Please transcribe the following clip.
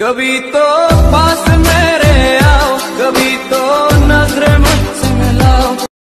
कभी तो पा